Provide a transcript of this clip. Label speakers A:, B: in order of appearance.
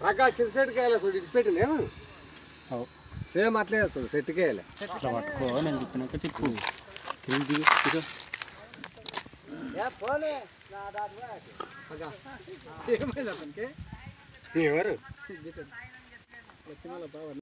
A: ప్రకాష్ చిన్న చెట్టుకి వేయాలి చూడు ఇటు పెట్టి నేను సేమ్ అట్లే వేస్తాడు చెట్టుకి వేయాలి
B: ఇట్లా పట్టుకో నేను చెప్పినాక చెప్పు.
A: ఎవరు?